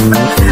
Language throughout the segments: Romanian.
嗯。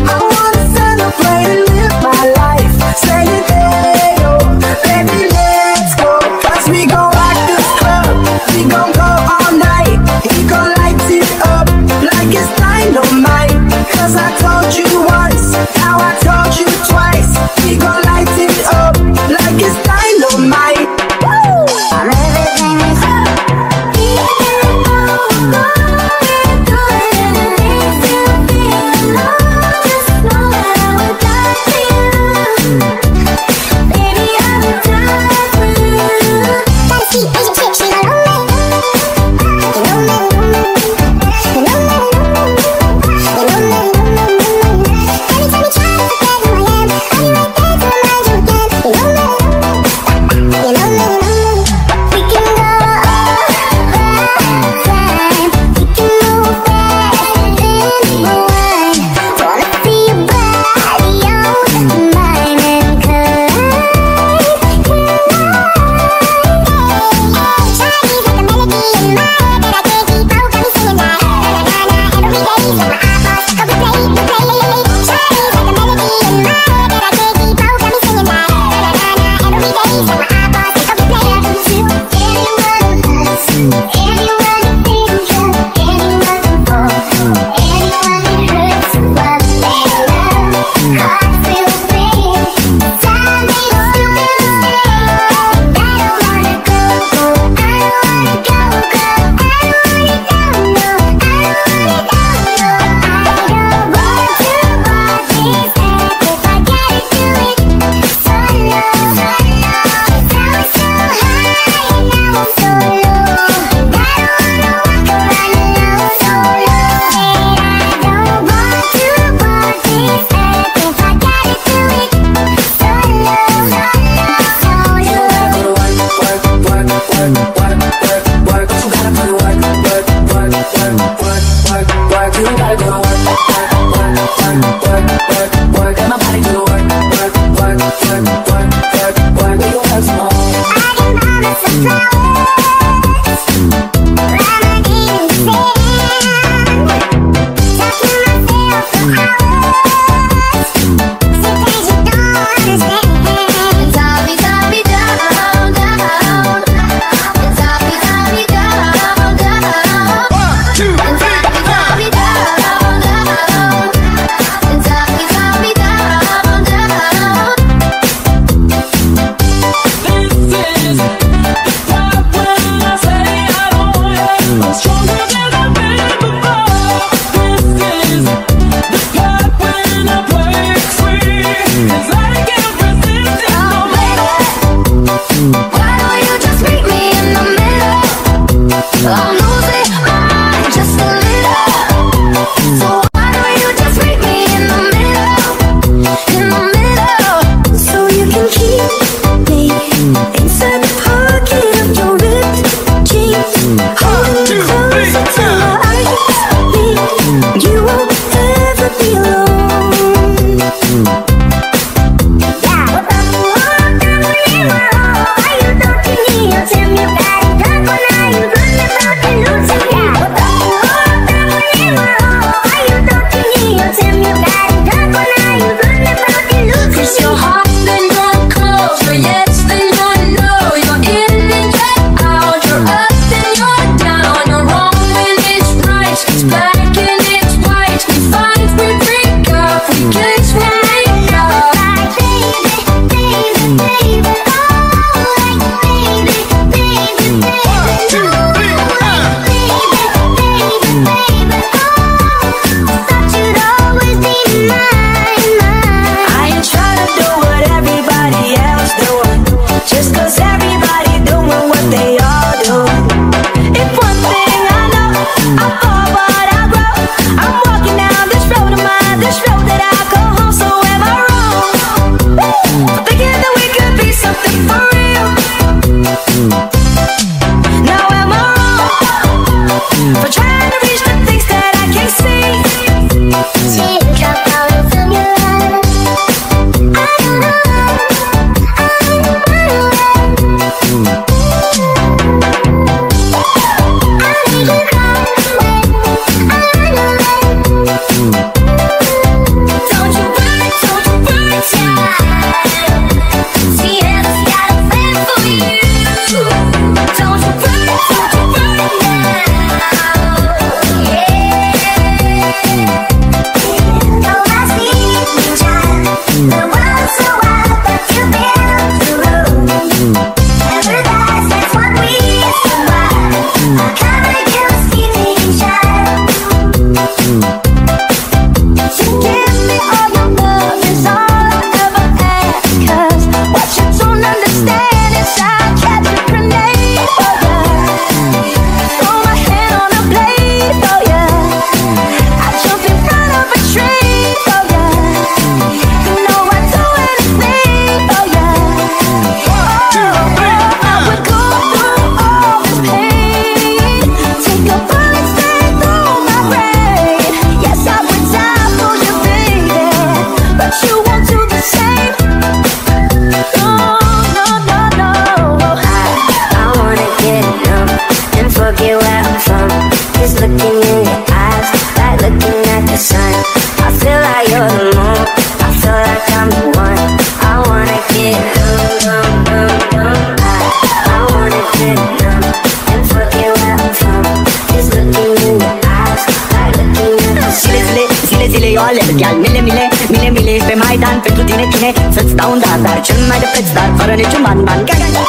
Zile, zile, zile, zile eu alerg Iar mile, mile, mile, mile. Pe Maidan pentru tine, cine Să-ți dau un dar, dar cel mai de preț Dar fără niciun ban, ban.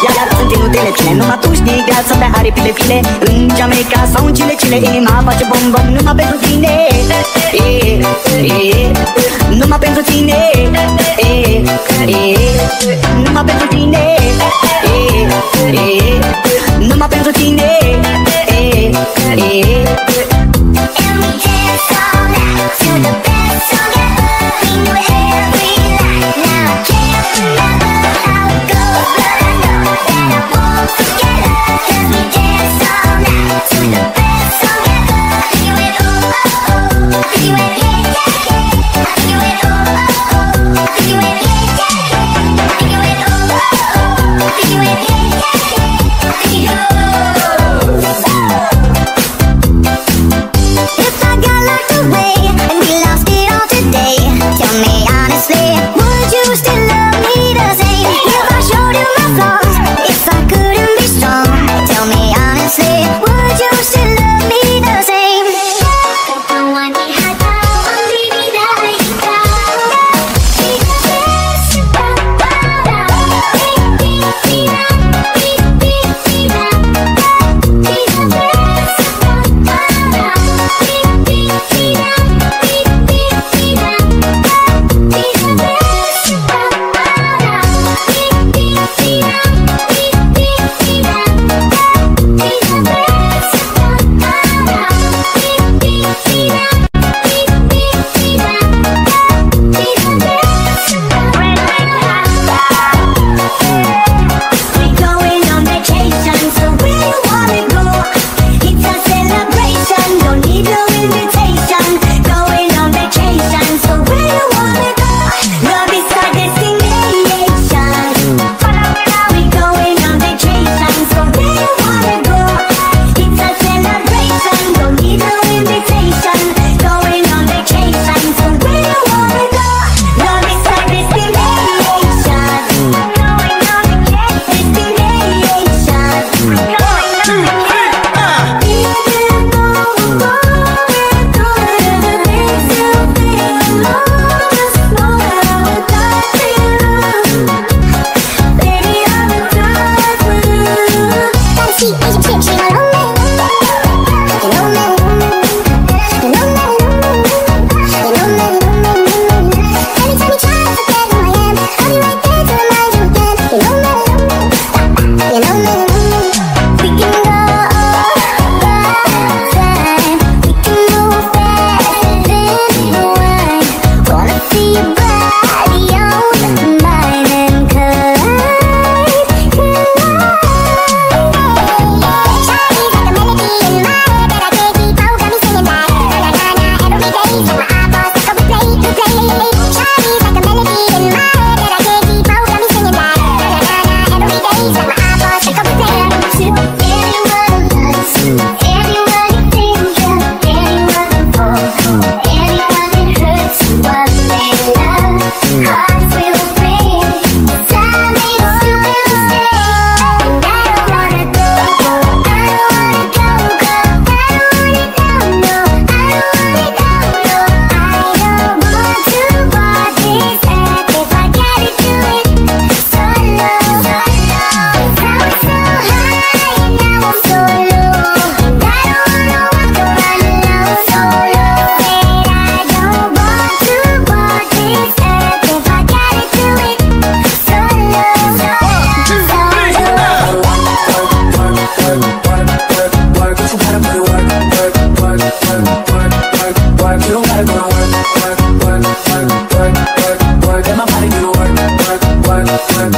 Iar, iar sunt inutile. Cine Numai tu știi viața de aripile file În Jamaica sau în Chile, Chile Inima face bom, bom. Numai pentru tine e, e, Numai pentru tine e, e, Numai pentru tine e, e, Numai pentru tine e, e, And we dance wanna We're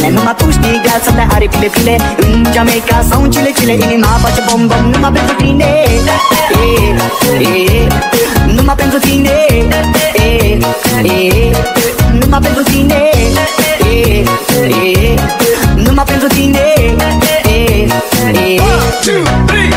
Ne numai tu știi gheața de aripile file În Jamaica sau în Chile, Chile Inima face bom numai pentru tine. E, e, Numai pentru tine. E, e, Numai pentru tine. E, e, Numai pentru tine. E, e, One, two, three.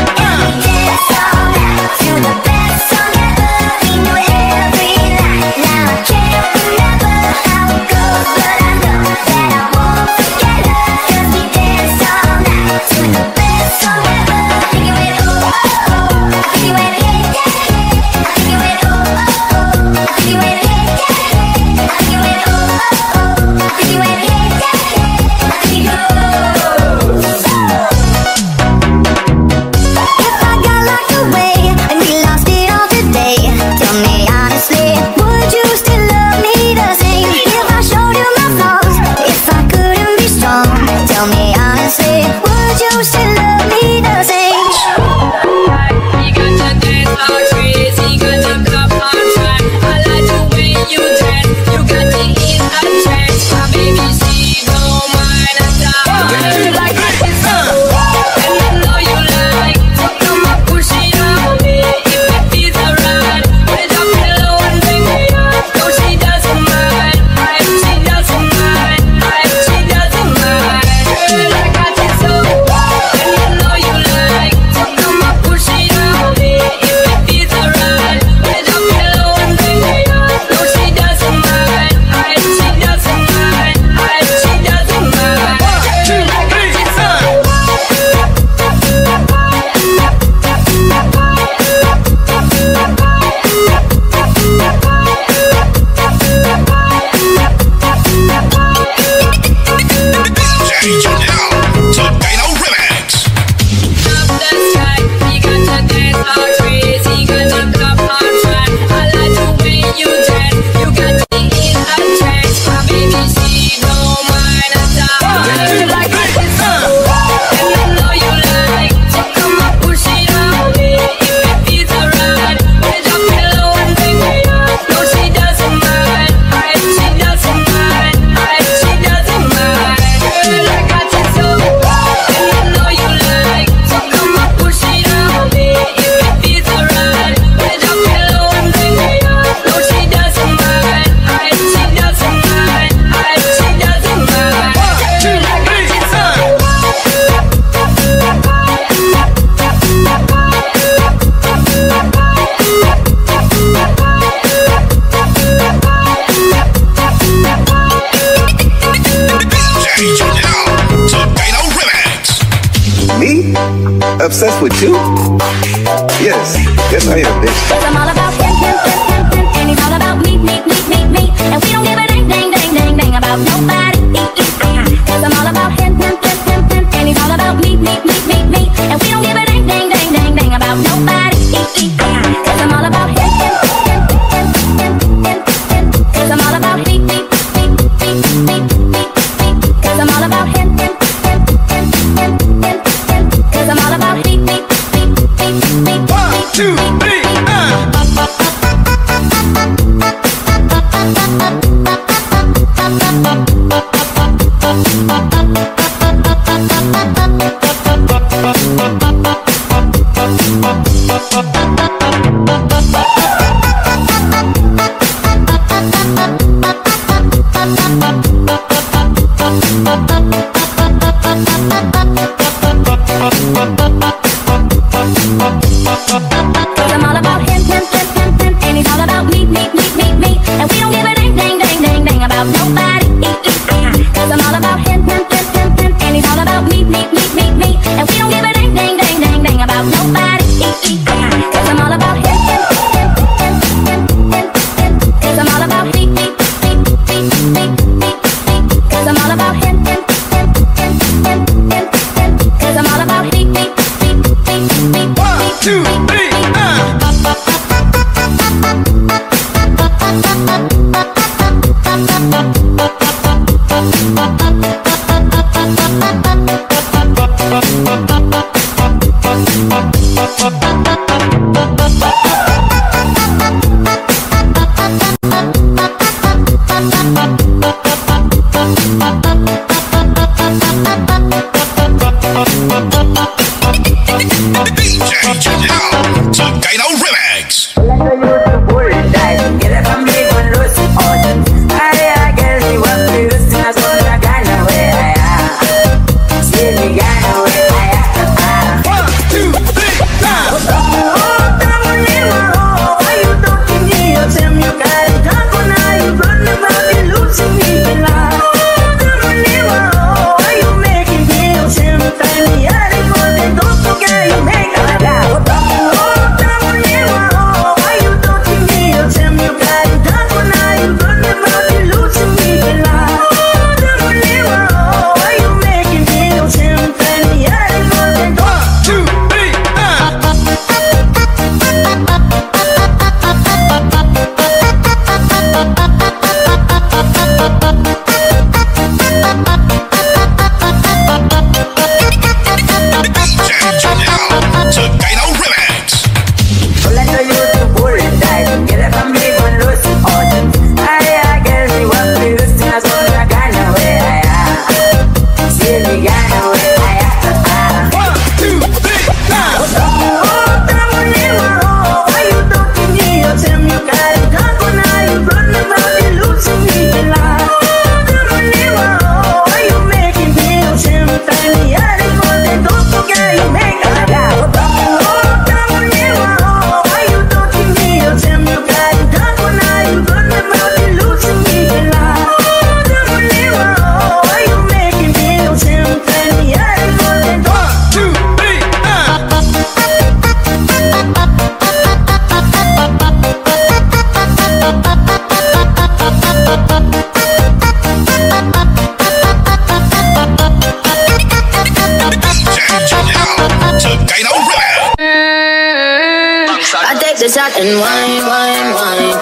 And wine, wine, wine.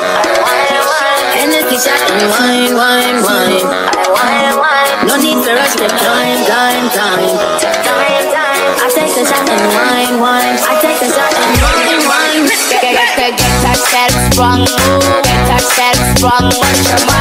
Hennessy shot and wine, wine, wine. No need for us to climb, climb, climb. I take a shot and wine, wine. I take a shot and wine, wine. Get, get, get, get yourself strong, get yourself strong.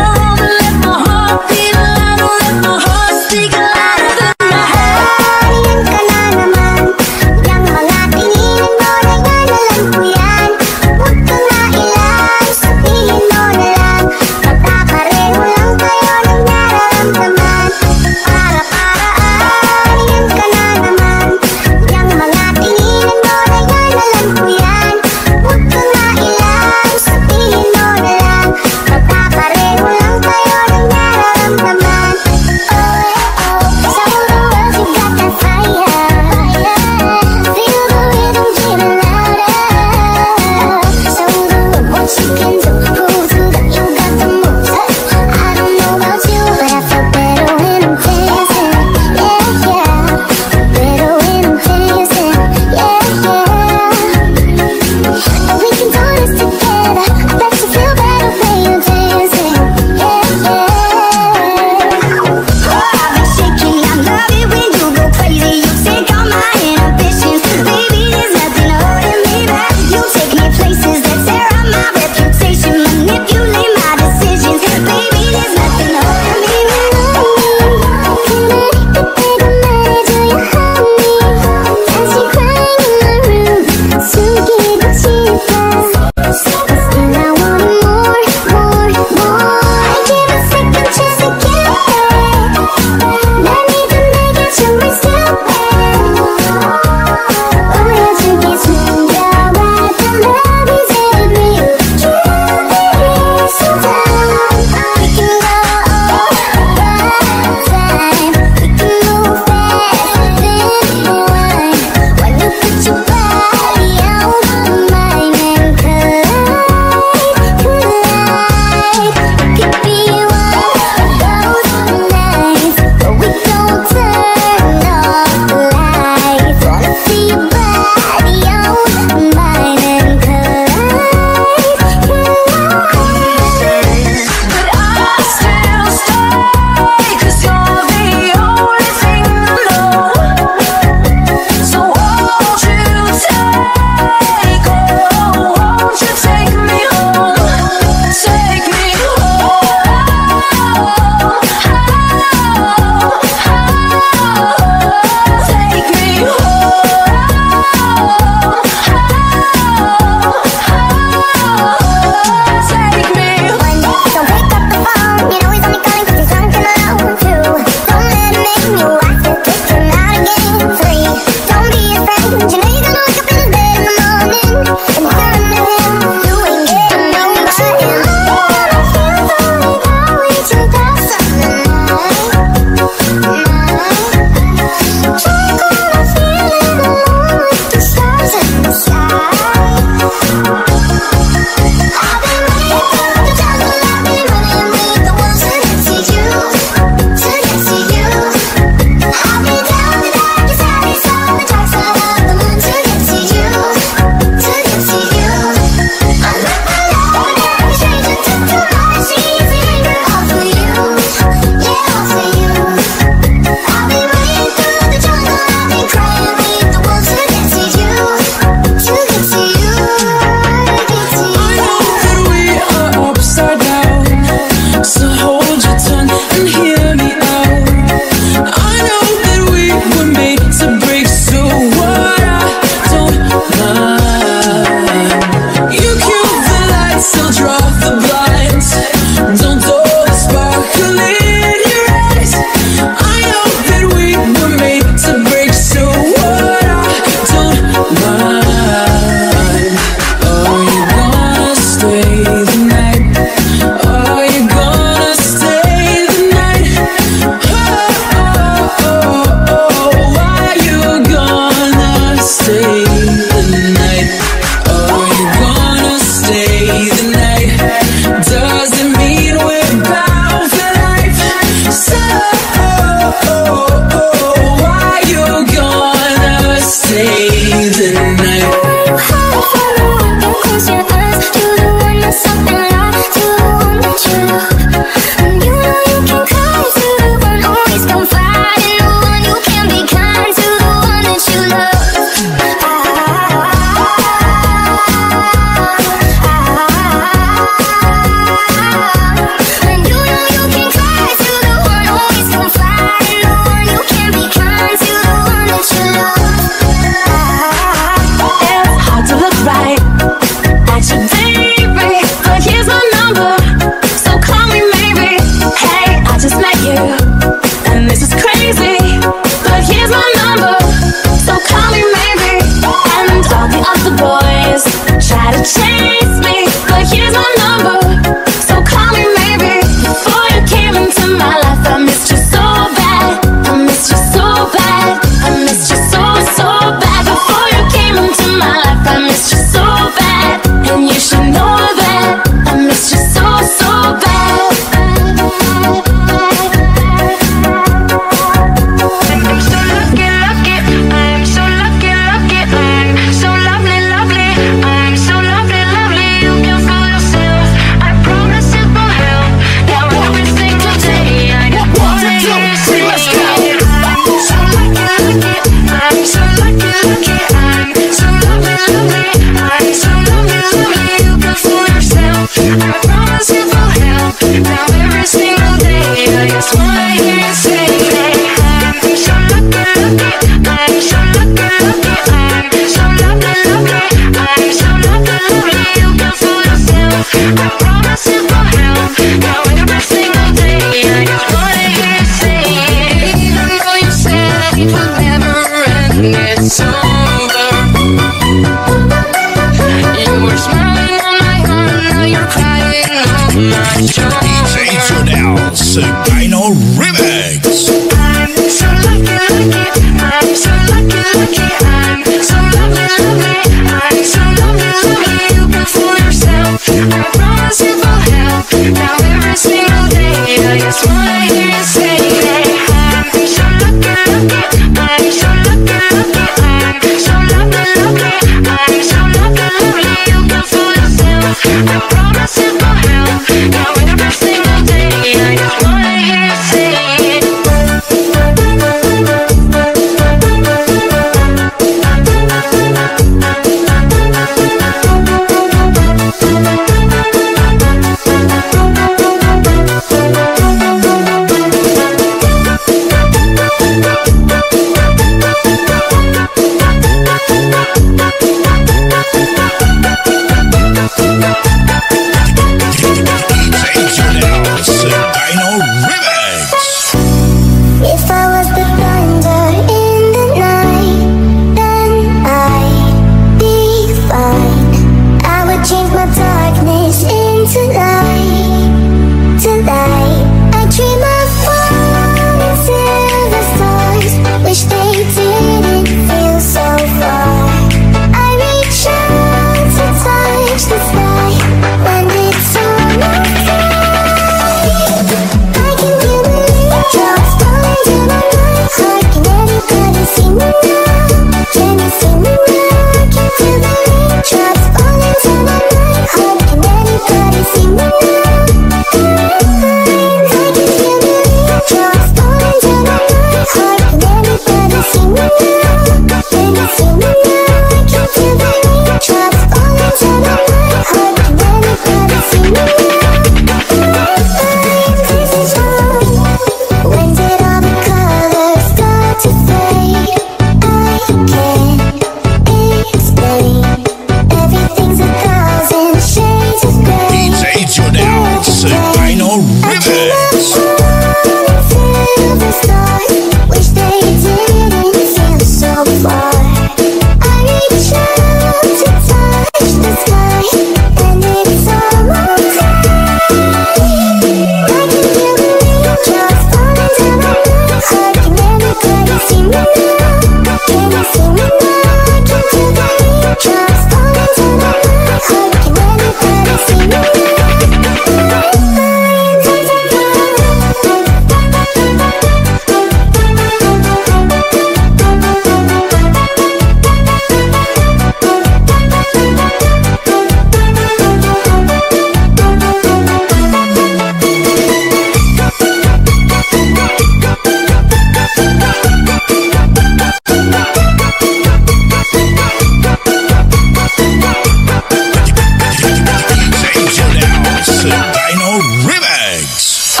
Rags.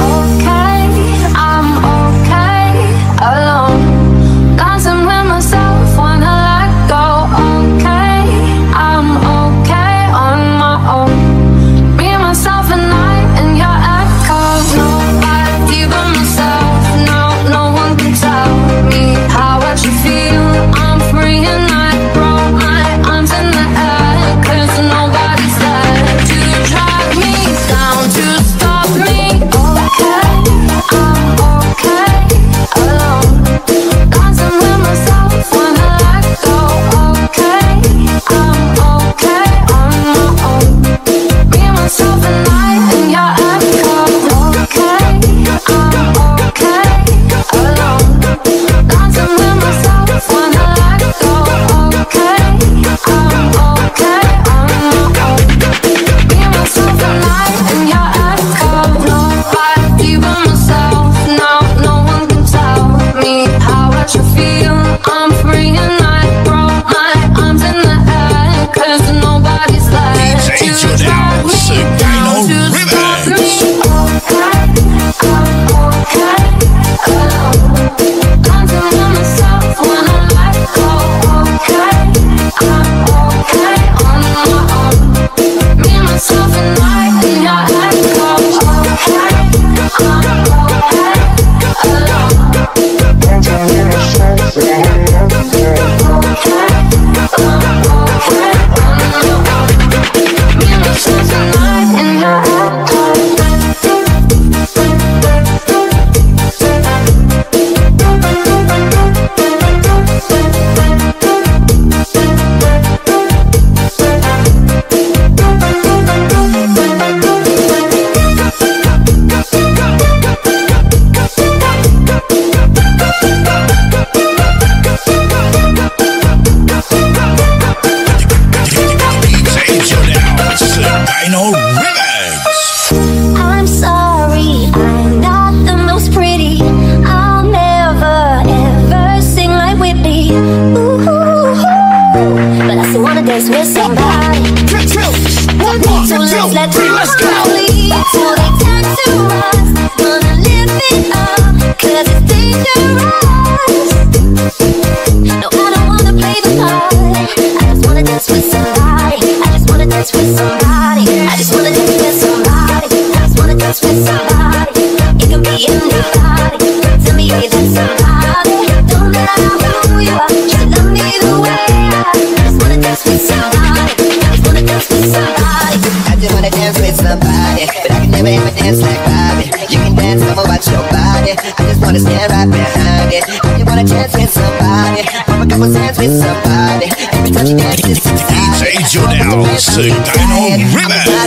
Rivers. wanna stand right behind it. You want a chance with somebody, have a couple cents with somebody. Every time you dance, it's exciting. DJ sing Dino Ribbon.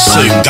soon.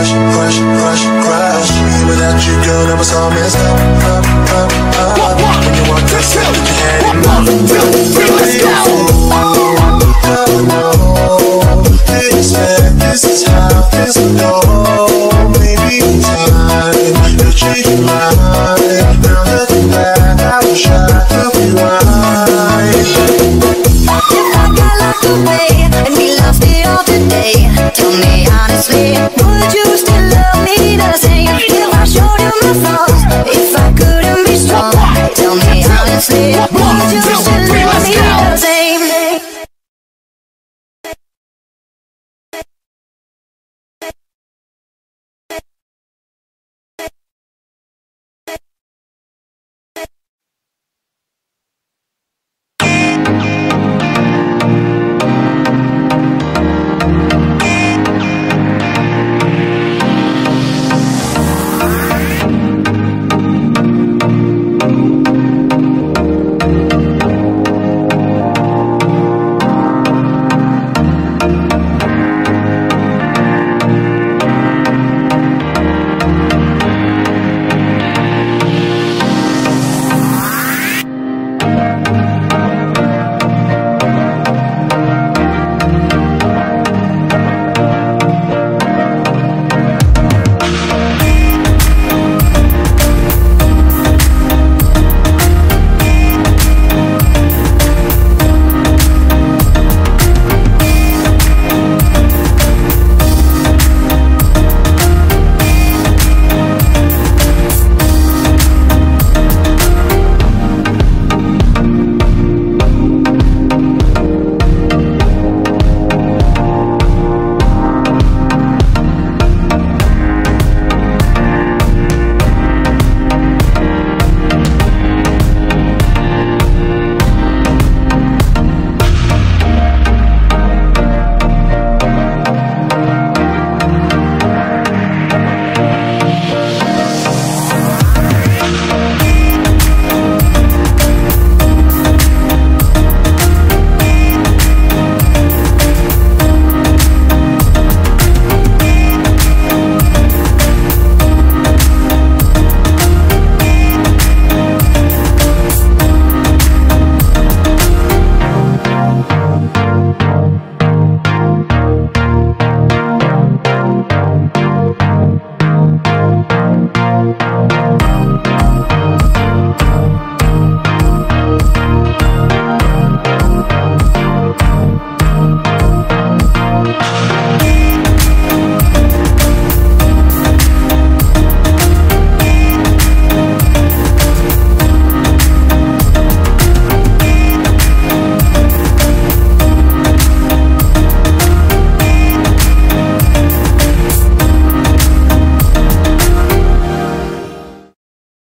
crush, crush, crush, crush me without you, girl. Never saw me stop, up, up, up, up. When you walk, let's go, let's go, let's go, let's go.